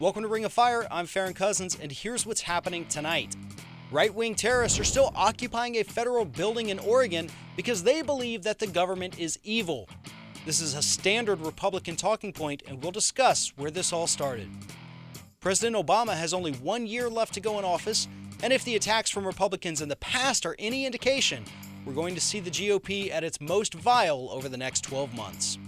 Welcome to Ring of Fire. I'm Farron Cousins, and here's what's happening tonight. Right wing terrorists are still occupying a federal building in Oregon because they believe that the government is evil. This is a standard Republican talking point, and we'll discuss where this all started. President Obama has only one year left to go in office, and if the attacks from Republicans in the past are any indication, we're going to see the GOP at its most vile over the next 12 months.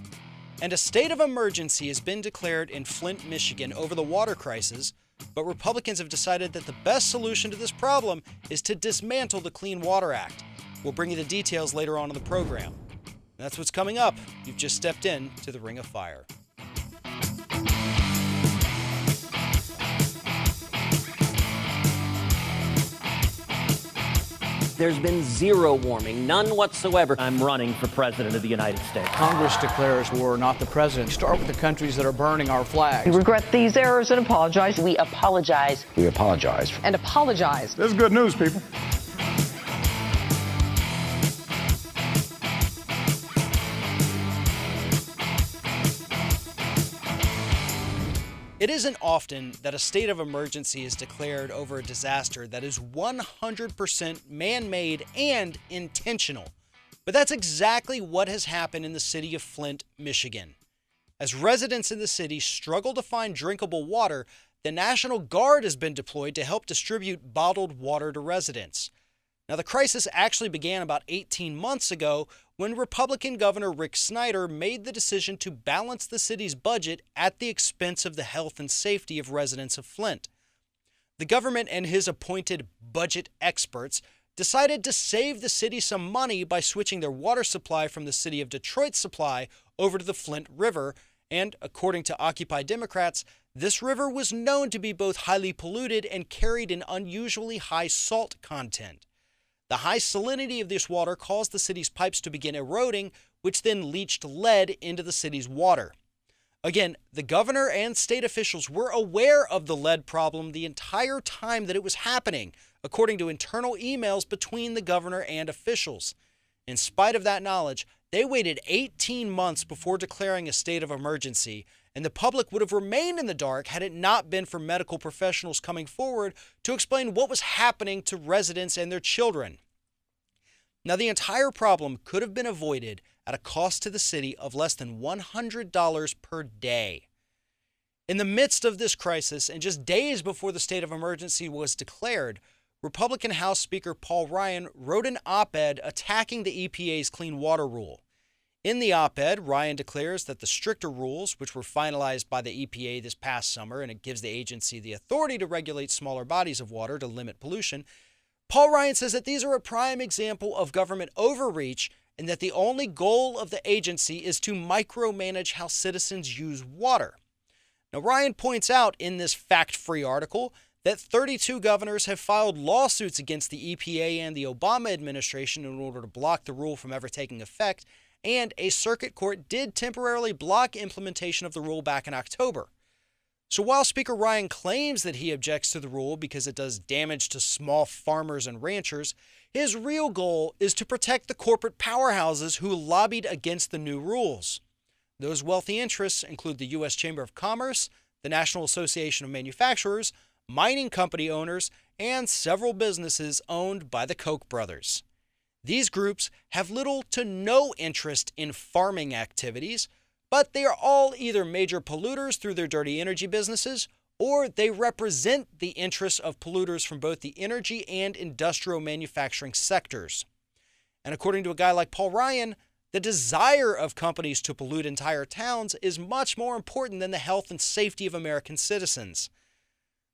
And a state of emergency has been declared in Flint, Michigan over the water crisis, but Republicans have decided that the best solution to this problem is to dismantle the Clean Water Act. We'll bring you the details later on in the program. That's what's coming up. You've just stepped in to the Ring of Fire. There's been zero warming, none whatsoever. I'm running for President of the United States. Congress declares war, not the President. Start with the countries that are burning our flags. We regret these errors and apologize. We apologize. We apologize. And apologize. This is good news, people. It isn't often that a state of emergency is declared over a disaster that is 100% man made and intentional. But that's exactly what has happened in the city of Flint, Michigan. As residents in the city struggle to find drinkable water, the National Guard has been deployed to help distribute bottled water to residents. Now, the crisis actually began about 18 months ago when Republican Governor Rick Snyder made the decision to balance the city's budget at the expense of the health and safety of residents of Flint. The government and his appointed budget experts decided to save the city some money by switching their water supply from the city of Detroit's supply over to the Flint River, and according to Occupy Democrats, this river was known to be both highly polluted and carried an unusually high salt content. The high salinity of this water caused the city's pipes to begin eroding, which then leached lead into the city's water. Again, the governor and state officials were aware of the lead problem the entire time that it was happening, according to internal emails between the governor and officials. In spite of that knowledge, they waited 18 months before declaring a state of emergency, and the public would have remained in the dark had it not been for medical professionals coming forward to explain what was happening to residents and their children. Now, the entire problem could have been avoided at a cost to the city of less than $100 per day. In the midst of this crisis, and just days before the state of emergency was declared, Republican House Speaker Paul Ryan wrote an op ed attacking the EPA's clean water rule. In the op ed, Ryan declares that the stricter rules, which were finalized by the EPA this past summer, and it gives the agency the authority to regulate smaller bodies of water to limit pollution, Paul Ryan says that these are a prime example of government overreach and that the only goal of the agency is to micromanage how citizens use water. Now, Ryan points out in this fact free article that 32 governors have filed lawsuits against the EPA and the Obama administration in order to block the rule from ever taking effect, and a circuit court did temporarily block implementation of the rule back in October. So while Speaker Ryan claims that he objects to the rule because it does damage to small farmers and ranchers, his real goal is to protect the corporate powerhouses who lobbied against the new rules. Those wealthy interests include the U.S. Chamber of Commerce, the National Association of Manufacturers, mining company owners, and several businesses owned by the Koch brothers. These groups have little to no interest in farming activities, but they are all either major polluters through their dirty energy businesses or they represent the interests of polluters from both the energy and industrial manufacturing sectors. And according to a guy like Paul Ryan, the desire of companies to pollute entire towns is much more important than the health and safety of American citizens.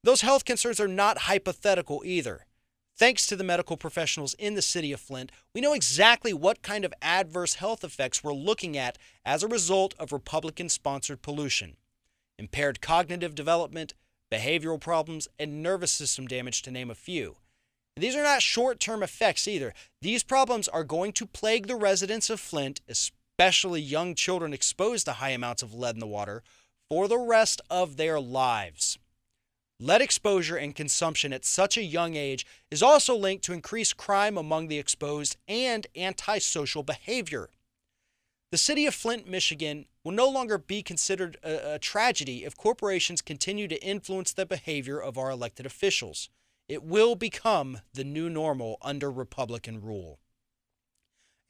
Those health concerns are not hypothetical either. Thanks to the medical professionals in the city of Flint, we know exactly what kind of adverse health effects we're looking at as a result of Republican sponsored pollution impaired cognitive development, behavioral problems, and nervous system damage, to name a few. these are not short term effects either. These problems are going to plague the residents of Flint, especially young children exposed to high amounts of lead in the water, for the rest of their lives. Lead exposure and consumption at such a young age is also linked to increased crime among the exposed and antisocial behavior. The city of Flint, Michigan will no longer be considered a, a, tragedy if corporations continue to influence the behavior of our elected officials. It will become the new normal under Republican rule.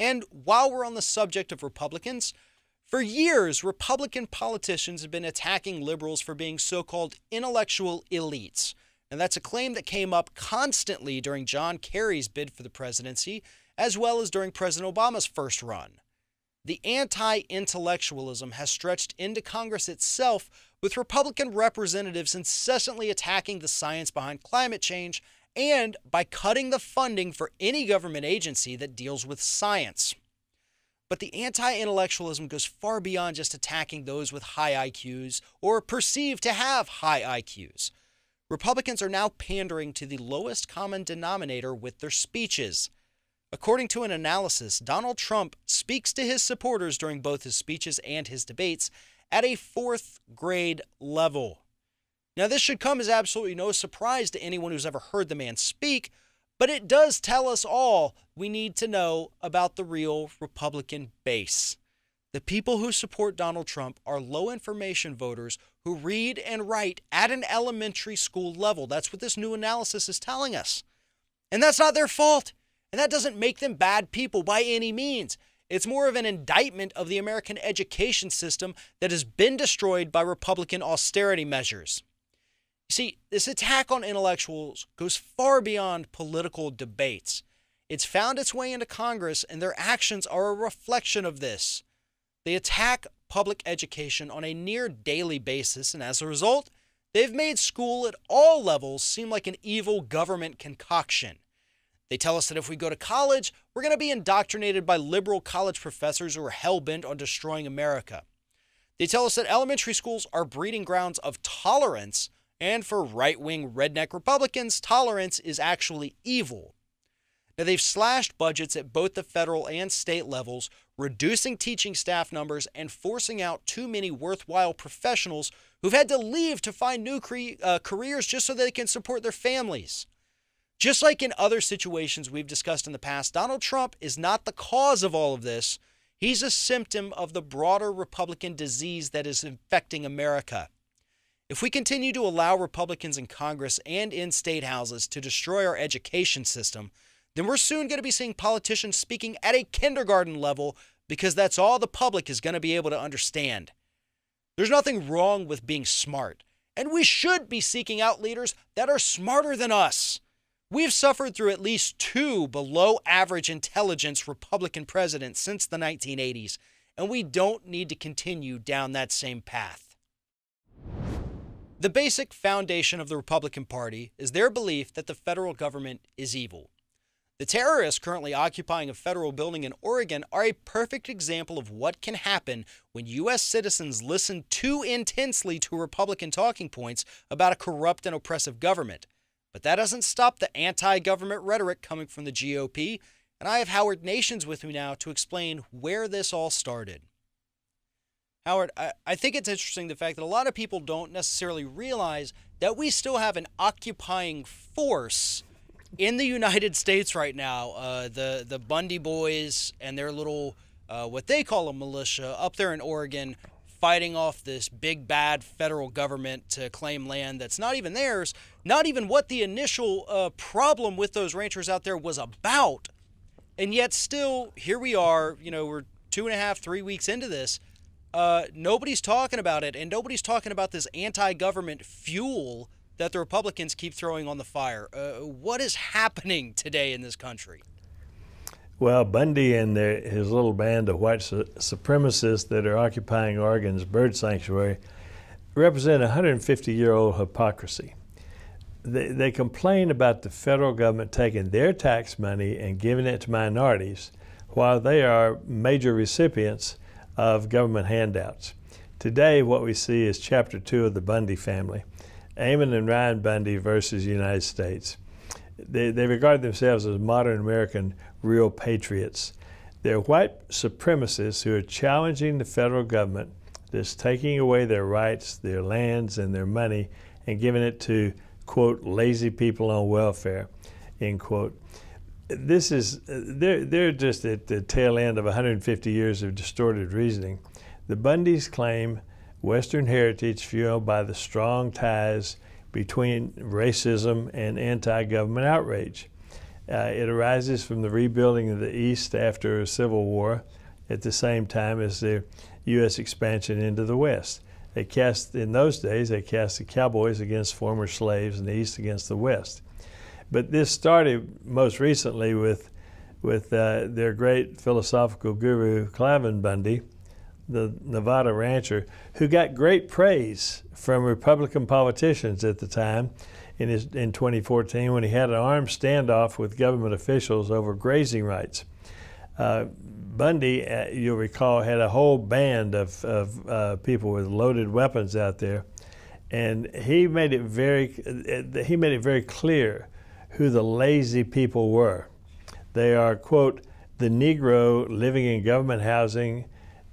And while we're on the subject of Republicans, for years, Republican politicians have been attacking liberals for being so called intellectual elites. And that's a claim that came up constantly during John Kerry's bid for the presidency, as well as during President Obama's first run. The anti intellectualism has stretched into Congress itself, with Republican representatives incessantly attacking the science behind climate change and by cutting the funding for any government agency that deals with science. But the anti intellectualism goes far beyond just attacking those with high IQs or perceived to have high IQs. Republicans are now pandering to the lowest common denominator with their speeches. According to an analysis, Donald Trump speaks to his supporters during both his speeches and his debates at a fourth grade level. Now, this should come as absolutely no surprise to anyone who's ever heard the man speak, but it does tell us all we need to know about the real Republican base. The people who support Donald Trump are low information voters who read and write at an elementary school level. That's what this new analysis is telling us. And that's not their fault. And that doesn't make them bad people by any means. It's more of an indictment of the American education system that has been destroyed by Republican austerity measures. See, this attack on intellectuals goes far beyond political debates. It's found its way into Congress, and their actions are a reflection of this. They attack public education on a near daily basis, and as a result, they've made school at all levels seem like an evil government concoction. They tell us that if we go to college, we're going to be indoctrinated by liberal college professors who are hell bent on destroying America. They tell us that elementary schools are breeding grounds of tolerance, and for right wing redneck Republicans, tolerance is actually evil. Now, they've slashed budgets at both the federal and state levels, reducing teaching staff numbers and forcing out too many worthwhile professionals who've had to leave to find new cre- uh, careers just so they can support their families. Just like in other situations we've discussed in the past, Donald Trump is not the cause of all of this. He's a symptom of the broader Republican disease that is infecting America. If we continue to allow Republicans in Congress and in state houses to destroy our education system, then we're soon going to be seeing politicians speaking at a kindergarten level because that's all the public is going to be able to understand. There's nothing wrong with being smart, and we should be seeking out leaders that are smarter than us. We've suffered through at least two below average intelligence Republican presidents since the 1980s, and we don't need to continue down that same path. The basic foundation of the Republican Party is their belief that the federal government is evil. The terrorists currently occupying a federal building in Oregon are a perfect example of what can happen when U.S. citizens listen too intensely to Republican talking points about a corrupt and oppressive government. But that doesn't stop the anti government rhetoric coming from the GOP, and I have Howard Nations with me now to explain where this all started. Howard, I, I think it's interesting the fact that a lot of people don't necessarily realize that we still have an occupying force in the United States right now. Uh, the the Bundy boys and their little uh, what they call a militia up there in Oregon fighting off this big bad federal government to claim land that's not even theirs, not even what the initial uh, problem with those ranchers out there was about. And yet, still, here we are, you know, we're two and a half, three weeks into this. Uh, nobody's talking about it, and nobody's talking about this anti government fuel that the Republicans keep throwing on the fire. Uh, what is happening today in this country? Well, Bundy and their, his little band of white su- supremacists that are occupying Oregon's bird sanctuary represent 150 year old hypocrisy. They, they complain about the federal government taking their tax money and giving it to minorities while they are major recipients of government handouts. Today, what we see is chapter two of the Bundy family Ammon and Ryan Bundy versus United States. They, they regard themselves as modern American real patriots. They're white supremacists who are challenging the federal government that's taking away their rights, their lands, and their money and giving it to, quote, lazy people on welfare, end quote. This is they're they're just at the tail end of 150 years of distorted reasoning. The Bundys claim Western heritage fueled by the strong ties between racism and anti-government outrage. Uh, it arises from the rebuilding of the East after a civil war, at the same time as the U.S. expansion into the West. They cast in those days they cast the cowboys against former slaves and the East against the West. But this started most recently with with uh, their great philosophical guru Cliven Bundy, the Nevada rancher, who got great praise from Republican politicians at the time in, his, in 2014 when he had an armed standoff with government officials over grazing rights. Uh, Bundy, uh, you'll recall, had a whole band of, of uh, people with loaded weapons out there, and he made it very uh, he made it very clear who the lazy people were. They are quote the Negro living in government housing,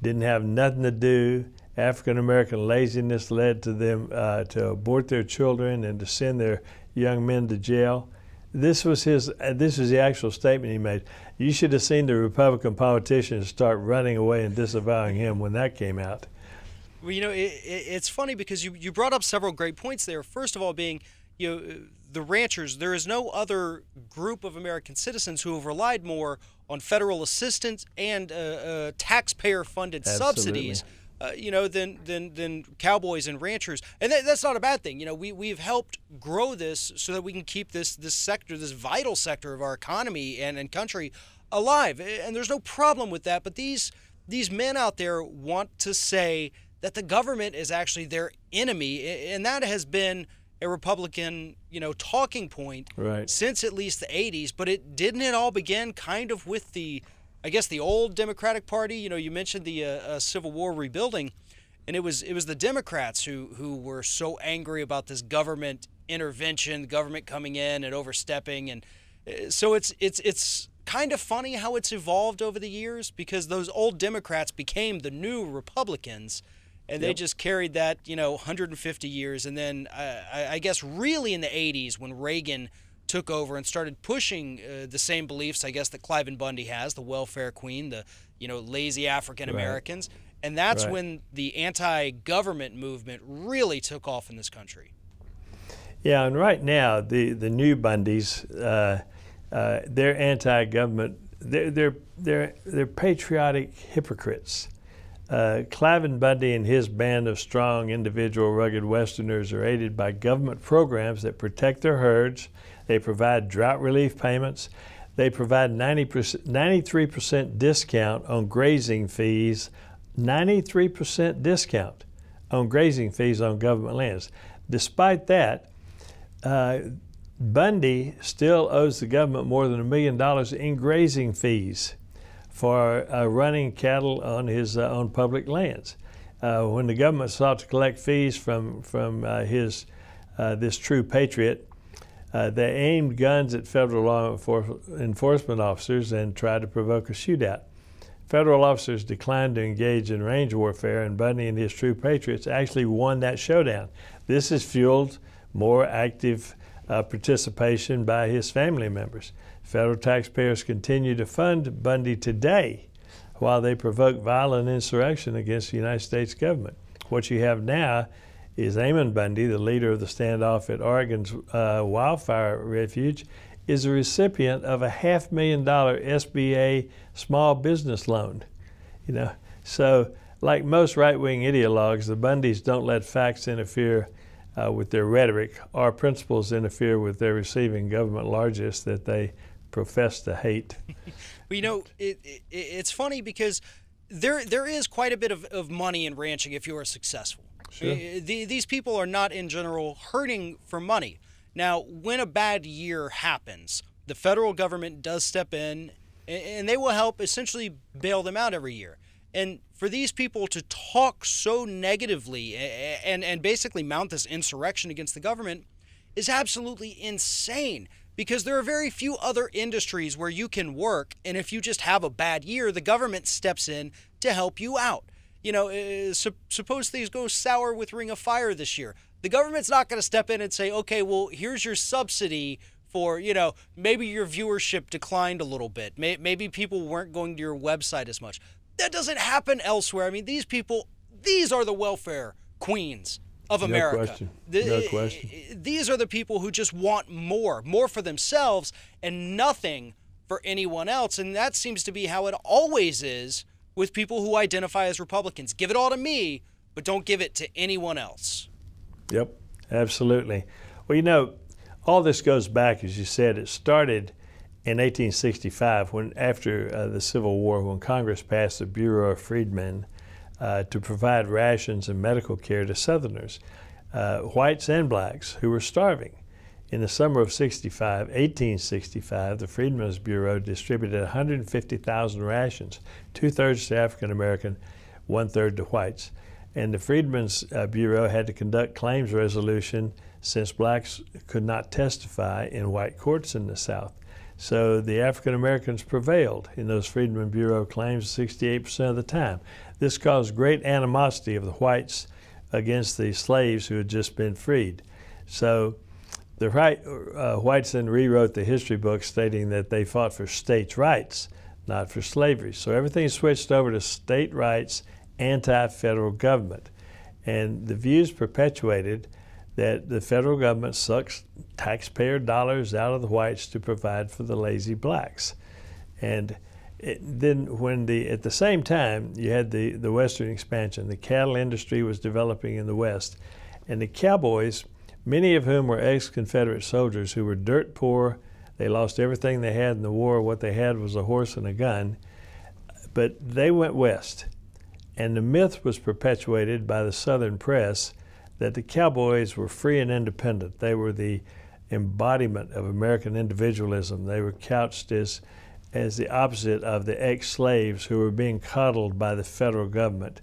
didn't have nothing to do. African American laziness led to them uh, to abort their children and to send their young men to jail. This was his. Uh, this was the actual statement he made. You should have seen the Republican politicians start running away and disavowing him when that came out. Well, you know, it, it, it's funny because you, you brought up several great points there. First of all, being you know the ranchers. There is no other group of American citizens who have relied more on federal assistance and uh, uh, taxpayer-funded subsidies uh, you know, than than than cowboys and ranchers, and that, that's not a bad thing. You know, we we've helped grow this so that we can keep this this sector, this vital sector of our economy and and country alive, and there's no problem with that. But these these men out there want to say that the government is actually their enemy, and that has been a Republican, you know, talking point right. since at least the 80s. But it didn't it all begin kind of with the I guess the old Democratic Party. You know, you mentioned the uh, uh, Civil War rebuilding, and it was it was the Democrats who who were so angry about this government intervention, government coming in and overstepping, and uh, so it's it's it's kind of funny how it's evolved over the years because those old Democrats became the new Republicans. And they just carried that, you know, 150 years. And then uh, I, I guess really in the 80s when Reagan took over and started pushing uh, the same beliefs, I guess, that Cliven Bundy has, the welfare queen, the you know lazy African Americans, right. and that's right. when the anti-government movement really took off in this country. Yeah, and right now the the new Bundys, uh, uh, they're anti-government. They're they're they're they're patriotic hypocrites. Uh, Bundy and his band of strong individual rugged Westerners are aided by government programs that protect their herds they provide drought relief payments. They provide 90%, 93% discount on grazing fees, 93% discount on grazing fees on government lands. Despite that, uh, Bundy still owes the government more than a million dollars in grazing fees for uh, running cattle on his uh, public lands. Uh, when the government sought to collect fees from from uh, his uh, this true patriot, uh, they aimed guns at federal law enforcement officers and tried to provoke a shootout. Federal officers declined to engage in range warfare, and Bundy and his true patriots actually won that showdown. This has fueled more active participation by his family members. Federal taxpayers continue to fund Bundy today while they provoke violent insurrection against the United States government. What you have now is Ammon Bundy, the leader of the standoff at Oregon's uh, wildfire refuge, is a recipient of a half million dollar SBA small business loan. You know, so like most right-wing ideologues, the Bundys don't let facts interfere uh, with their rhetoric or principles interfere with their receiving government largesse that they profess to hate. well, you know, it, it, it's funny because there there is quite a bit of, of money in ranching if you are successful. Sure. Uh, the, these people are not in general hurting for money. Now, when a bad year happens, the federal government does step in and they will help essentially bail them out every year. And for these people to talk so negatively and, and basically mount this insurrection against the government is absolutely insane because there are very few other industries where you can work. And if you just have a bad year, the government steps in to help you out you know, eh, su- suppose things go sour with Ring of Fire this year. The government's not going to step in and say, okay, well, here's your subsidy for, you know, maybe your viewership declined a little bit. Maybe people weren't going to your website as much. That doesn't happen elsewhere. I mean, these people, these are the welfare queens of America. No question. No question. These are the people who just want more, more for themselves and nothing for anyone else. And that seems to be how it always is with people who identify as Republicans. Give it all to me, but don't give it to anyone else. Yep, absolutely. Well, you know, all this goes back, as you said, it started in 1865 when, after uh, the Civil War, when Congress passed the Bureau of Freedmen uh, to provide rations and medical care to Southerners, uh, whites and blacks, who were starving. In the summer of 65, 1865, the Freedmen's Bureau distributed 150,000 rations, two thirds to African American, one third to whites. And the Freedmen's uh, Bureau had to conduct claims resolution since blacks could not testify in white courts in the South. So the African Americans prevailed in those Freedmen's Bureau claims 68% of the time. This caused great animosity of the whites against the slaves who had just been freed. So the right, uh, whites then rewrote the history book stating that they fought for states' rights, not for slavery. So everything switched over to state rights, anti federal government. And the views perpetuated that the federal government sucks taxpayer dollars out of the whites to provide for the lazy blacks. And it, then when the at the same time you had the, the western expansion, the cattle industry was developing in the west, and the cowboys many of whom were ex Confederate soldiers who were dirt poor. They lost everything they had in the war. What they had was a horse and a gun. But they went west. And the myth was perpetuated by the Southern press that the cowboys were free and independent. They were the embodiment of American individualism. They were couched as, as the opposite of the ex slaves who were being coddled by the federal government.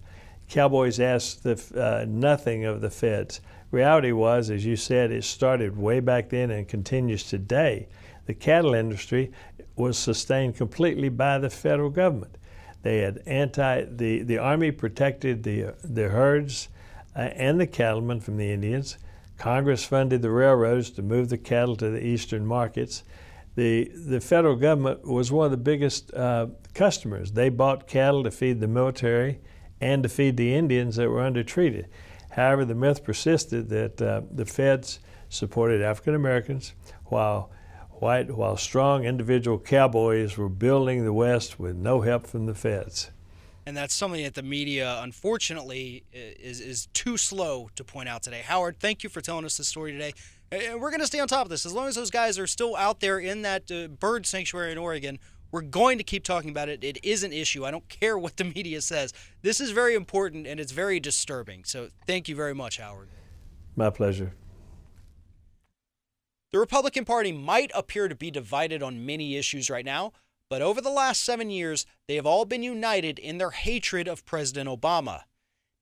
Cowboys asked the, uh, nothing of the feds reality was, as you said, it started way back then and continues today. The cattle industry was sustained completely by the federal government. They had anti the, the army protected the the herds uh, and the cattlemen from the Indians. Congress funded the railroads to move the cattle to the eastern markets. The the federal government was one of the biggest uh, customers. They bought cattle to feed the military and to feed the Indians that were undertreated. However, the myth persisted that uh, the feds supported African Americans while white, while strong individual cowboys were building the West with no help from the feds. And that's something that the media, unfortunately, is, is too slow to point out today. Howard, thank you for telling us this story today. And we're going to stay on top of this. As long as those guys are still out there in that uh, bird sanctuary in Oregon, we're going to keep talking about it. It is an issue. I don't care what the media says. This is very important and it's very disturbing. So thank you very much, Howard. My pleasure. The Republican Party might appear to be divided on many issues right now, but over the last seven years, they have all been united in their hatred of President Obama.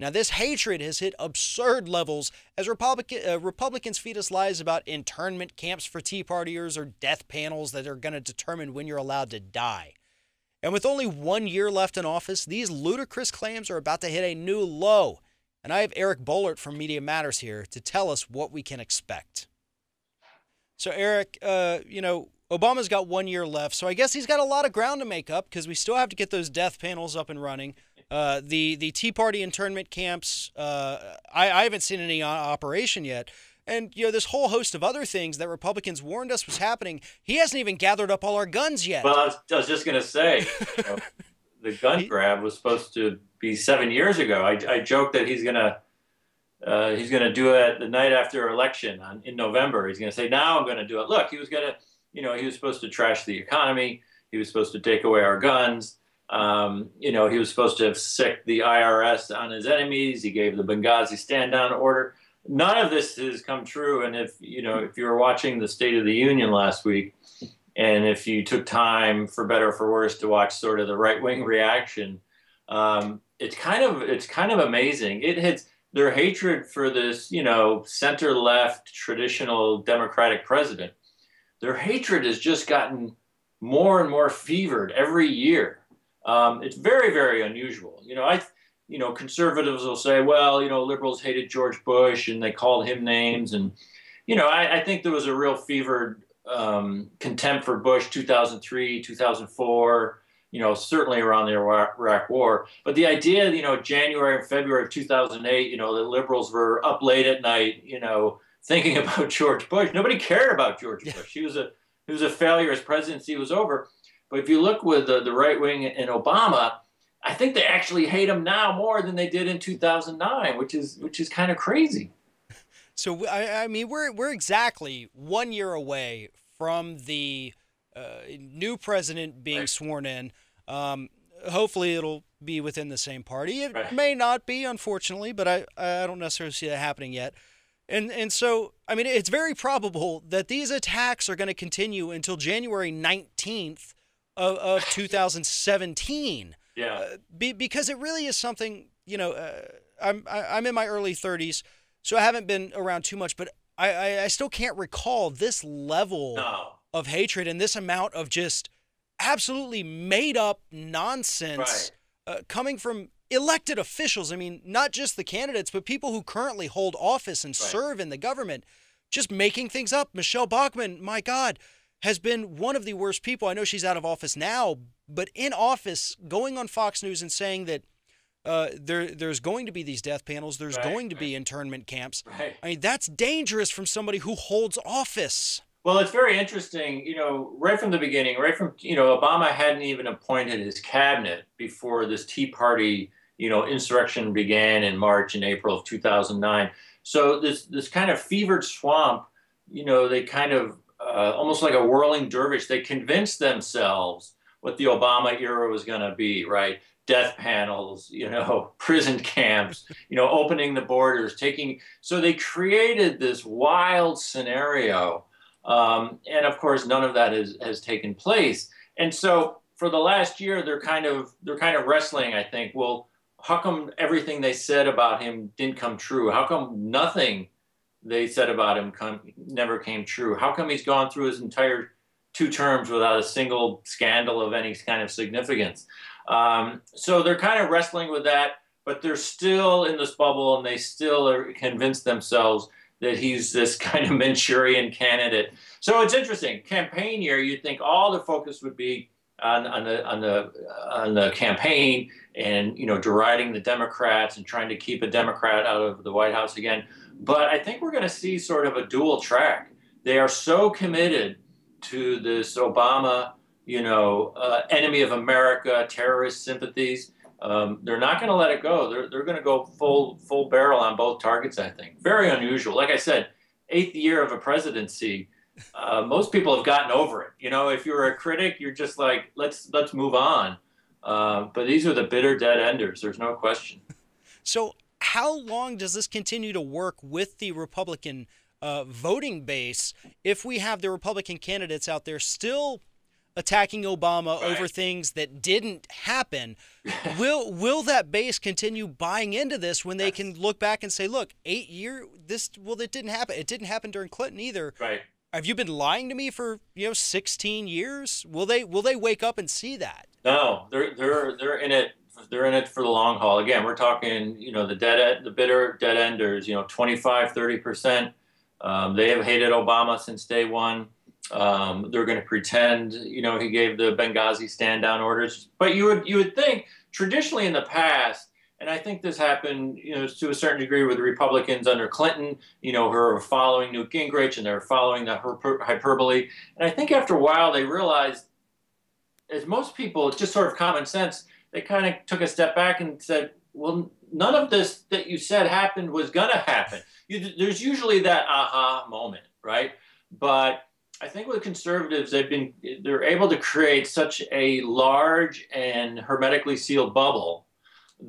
Now, this hatred has hit absurd levels as Republican, uh, Republicans feed us lies about internment camps for Tea Partiers or death panels that are going to determine when you're allowed to die. And with only one year left in office, these ludicrous claims are about to hit a new low. And I have Eric Boehlert from Media Matters here to tell us what we can expect. So, Eric, uh, you know, Obama's got one year left, so I guess he's got a lot of ground to make up because we still have to get those death panels up and running. Uh, the the Tea Party internment camps, uh, I, I haven't seen any operation yet. And you know this whole host of other things that Republicans warned us was happening. He hasn't even gathered up all our guns yet. Well, I was, I was just going to say, you know, the gun grab was supposed to be seven years ago. I, I joke that he's going to uh, he's going to do it the night after election on, in November. He's going to say, "Now I'm going to do it." Look, he was going to, you know, he was supposed to trash the economy. He was supposed to take away our guns. Um, you know, he was supposed to have sicked the IRS on his enemies. He gave the Benghazi stand down order. None of this has come true. And if, you know, if you were watching the State of the Union last week, and if you took time for better or for worse to watch sort of the right wing reaction, um, it's kind of it's kind of amazing. It has their hatred for this, you know, center left traditional Democratic president. Their hatred has just gotten more and more fevered every year. Um, it's very, very unusual. You know, I, you know, conservatives will say, well, you know, liberals hated George Bush and they called him names, and you know, I, I think there was a real fevered um, contempt for Bush 2003, 2004, you know, certainly around the Iraq War. But the idea, you know, January and February of 2008, you know, the liberals were up late at night, you know, thinking about George Bush. Nobody cared about George Bush. He was a he was a failure. His presidency was over. But if you look with the, the right wing and Obama, I think they actually hate him now more than they did in 2009, which is which is kind of crazy. So I, I mean, we're we're exactly one year away from the uh, new president being right. sworn in. Um, hopefully, it'll be within the same party. It right. may not be, unfortunately, but I I don't necessarily see that happening yet. And and so I mean, it's very probable that these attacks are going to continue until January 19th of, of 2017. Yeah. Uh, be, because it really is something, you know, uh, I'm I'm in my early 30s, so I haven't been around too much, but I I, I still can't recall this level no. of hatred and this amount of just absolutely made up nonsense right. uh, coming from elected officials. I mean, not just the candidates, but people who currently hold office and right. serve in the government, just making things up. Michele Bachmann, my God, has been one of the worst people. I know she's out of office now, but in office, going on Fox News and saying that uh, there there's going to be these death panels, there's right, going to right. be internment camps. Right. I mean, that's dangerous from somebody who holds office. Well, it's very interesting, you know, right from the beginning, right from, you know, Obama hadn't even appointed his cabinet before this Tea Party, you know, insurrection began in March and April of 2009. So this this kind of fevered swamp, you know, they kind of uh, almost like a whirling dervish. They convinced themselves what the Obama era was going to be, right? Death panels, you know, prison camps, you know, opening the borders, taking. So they created this wild scenario. Um, and of course, none of that has, has taken place. And so for the last year, they're kind of they're kind of wrestling. I think. Well, how come everything they said about him didn't come true? How come nothing they said about him come, never came true. How come he's gone through his entire two terms without a single scandal of any kind of significance? Um, so they're kind of wrestling with that, but they're still in this bubble and they still are convinced themselves that he's this kind of Manchurian candidate. So it's interesting. Campaign year, you'd think all the focus would be on, on the on the on the campaign and you know deriding the Democrats and trying to keep a Democrat out of the White House again. But I think we're going to see sort of a dual track. They are so committed to this Obama, you know, uh, enemy of America, terrorist sympathies. Um, they're not going to let it go. They're, they're going to go full full barrel on both targets. I think very unusual. Like I said, eighth year of a presidency. Uh, most people have gotten over it. You know, if you're a critic, you're just like, let's let's move on. Uh, but these are the bitter dead enders. There's no question. So how long does this continue to work with the Republican uh, voting base if we have the Republican candidates out there still attacking Obama right. over things that didn't happen? will will that base continue buying into this when they can look back and say, "Look, eight year this well, it didn't happen. It didn't happen during Clinton either." Right. Have you been lying to me for you know 16 years? Will they will they wake up and see that? No, they're they're they're in it they're in it for the long haul. Again, we're talking, you know, the dead, the bitter dead enders, you know, 25, 30%. Um, they have hated Obama since day one. Um, they're going to pretend, you know, he gave the Benghazi stand down orders. But you would, you would think traditionally in the past, and I think this happened, you know, to a certain degree with the Republicans under Clinton, you know, who are following Newt Gingrich and they're following the hyperbole. And I think after a while they realized, as most people, it's just sort of common sense, they kind of took a step back and said, well, none of this that you said happened was going to happen. You, there's usually that aha moment, right? But I think with conservatives, they've been they're able to create such a large and hermetically sealed bubble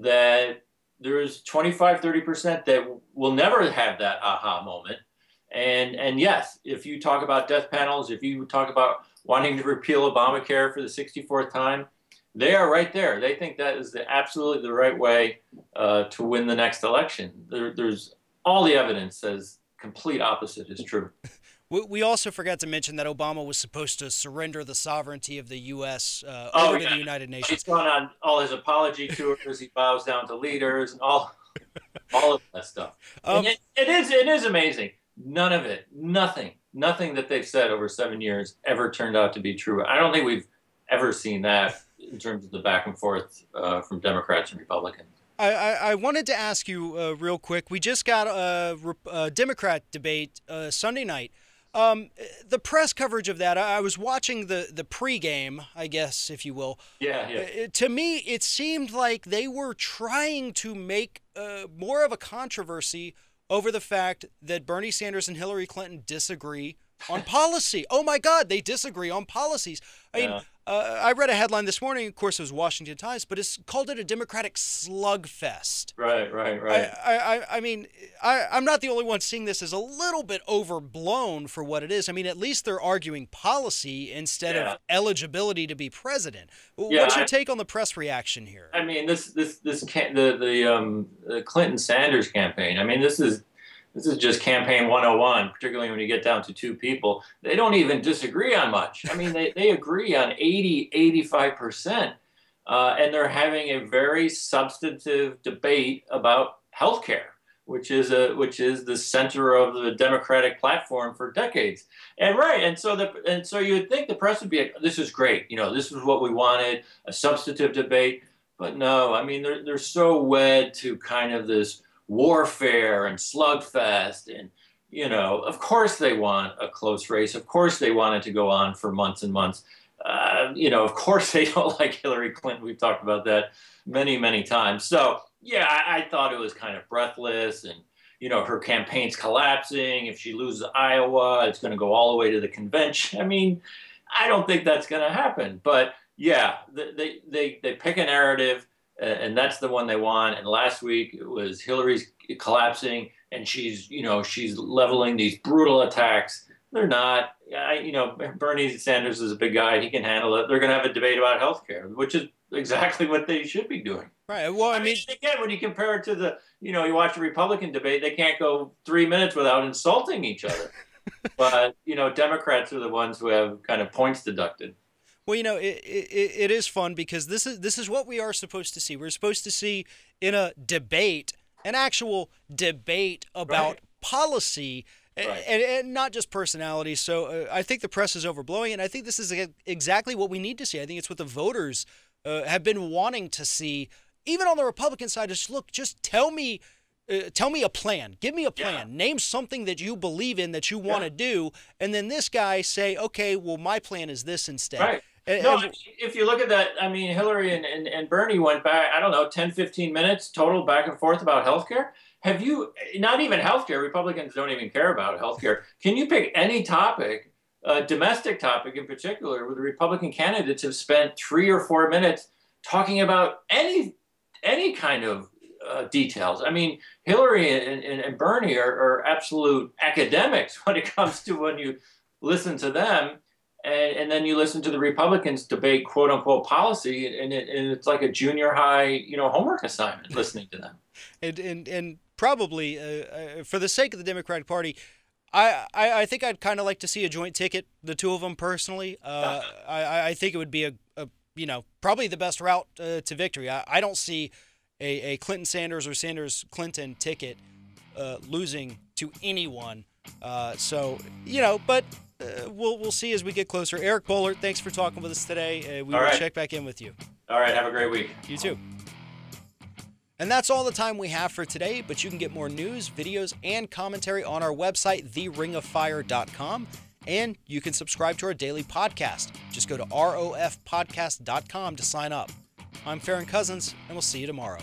that there's 25, 30% that will never have that aha moment. And and yes, if you talk about death panels, if you talk about wanting to repeal Obamacare for the 64th time, they are right there. They think that is the, absolutely the right way uh, to win the next election. There, there's all the evidence says complete opposite is true. We also forgot to mention that Obama was supposed to surrender the sovereignty of the U.S. Uh, oh, over yeah. to the United Nations. He's gone on all his apology tours. He bows down to leaders and all, all of that stuff. Um, it, it is it is amazing. None of it, nothing, nothing that they've said over seven years ever turned out to be true. I don't think we've ever seen that in terms of the back and forth uh, from Democrats and Republicans. I, I, I wanted to ask you uh, real quick. We just got a, a Democrat debate uh, Sunday night. Um, the press coverage of that, I was watching the, the pregame, I guess, if you will. Yeah, yeah. Uh, to me, it seemed like they were trying to make uh, more of a controversy over the fact that Bernie Sanders and Hillary Clinton disagree on policy. Oh my God, they disagree on policies. I yeah. Uh, I read a headline this morning. Of course, it was Washington Times, but it's called it a Democratic slugfest. Right, right, right. I, I, I mean, I, I'm not the only one seeing this as a little bit overblown for what it is. I mean, at least they're arguing policy instead yeah. of eligibility to be president. Yeah, What's your I, take on the press reaction here? I mean, this, this, this, can, the, the, um, the Clinton Sanders campaign. I mean, this is this is just campaign 101, particularly when you get down to two people. They don't even disagree on much. I mean, they, they agree on 80, 85%. Uh, and they're having a very substantive debate about health care, which is a which is the center of the Democratic platform for decades. And right, and so the and so you would think the press would be like, this is great, you know, this is what we wanted, a substantive debate. But no, I mean they're they're so wed to kind of this warfare and slugfest and you know of course they want a close race. Of course they want it to go on for months and months. Uh, you know of course they don't like hillary clinton. We've talked about that many many times. So yeah I, I thought it was kind of breathless and you know her campaign's collapsing. If she loses iowa it's going to go all the way to the convention. I mean i don't think that's going to happen. But yeah they, they, they pick a narrative and that's the one they want. And last week it was Hillary's collapsing, and she's you know she's leveling these brutal attacks. They're not. I, you know, Bernie Sanders is a big guy; he can handle it. They're going to have a debate about health care, which is exactly what they should be doing. Right. Well, I, I mean, mean, again, when you compare it to the, you know, you watch a Republican debate, they can't go three minutes without insulting each other. but you know, Democrats are the ones who have kind of points deducted. Well, you know, it, it, it is fun because this is this is what we are supposed to see. We're supposed to see in a debate, an actual debate about right. policy. Right. And, and, not just personality. So uh, I think the press is overblowing, and I think this is exactly what we need to see. I think it's what the voters uh, have been wanting to see, even on the Republican side. Is look, just tell me uh, tell me a plan. Give me a plan. Yeah. Name something that you believe in that you want to yeah. do, and then this guy say, okay, well, my plan is this instead. Right. And, no, and, if you look at that, I mean, Hillary and, and, and Bernie went back, I don't know, 10, 15 minutes total back and forth about healthcare. Have you, not even healthcare, Republicans don't even care about healthcare. Can you pick any topic, a domestic topic in particular, where the Republican candidates have spent three or four minutes talking about any any kind of uh, details. I mean, Hillary and, and, and Bernie are, are, absolute academics when it comes to when you listen to them and, and then you listen to the Republicans debate quote unquote policy, and, it, and it's like a junior high, you know, homework assignment listening to them. And and and probably uh, uh, for the sake of the Democratic Party. I, I, I think I'd kind of like to see a joint ticket, the two of them personally. Uh, I, I think it would be a, a you know probably the best route uh, to victory. I, I don't see a, a Clinton Sanders or Sanders Clinton ticket uh, losing to anyone. Uh, so you know, but uh, we'll we'll see as we get closer. Eric Boehlert, thanks for talking with us today. Uh, we all will right. check back in with you. All right, have a great week. You too. And that's all the time we have for today, but you can get more news, videos, and commentary on our website, theringoffire.com. And you can subscribe to our daily podcast. Just go to rofpodcast.com to sign up. I'm Farron Cousins, and we'll see you tomorrow.